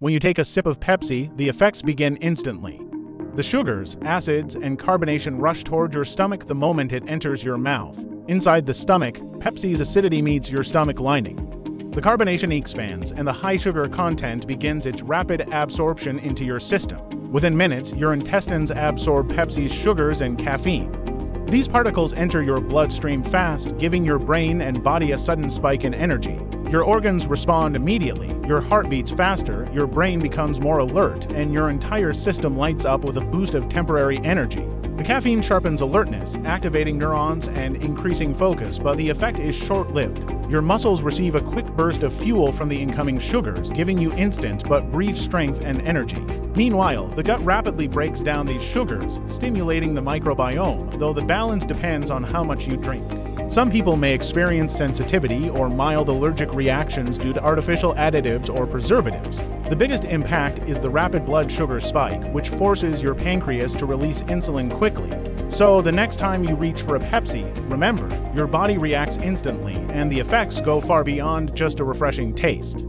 When you take a sip of Pepsi, the effects begin instantly. The sugars, acids, and carbonation rush toward your stomach the moment it enters your mouth. Inside the stomach, Pepsi's acidity meets your stomach lining. The carbonation expands, and the high sugar content begins its rapid absorption into your system. Within minutes, your intestines absorb Pepsi's sugars and caffeine. These particles enter your bloodstream fast, giving your brain and body a sudden spike in energy. Your organs respond immediately, your heart beats faster, your brain becomes more alert, and your entire system lights up with a boost of temporary energy. The caffeine sharpens alertness, activating neurons and increasing focus, but the effect is short lived. Your muscles receive a quick burst of fuel from the incoming sugars, giving you instant but brief strength and energy. Meanwhile, the gut rapidly breaks down these sugars, stimulating the microbiome, though the balance depends on how much you drink. Some people may experience sensitivity or mild allergic reactions due to artificial additives or preservatives. The biggest impact is the rapid blood sugar spike, which forces your pancreas to release insulin quickly. So, the next time you reach for a Pepsi, remember, your body reacts instantly, and the effects go far beyond just a refreshing taste.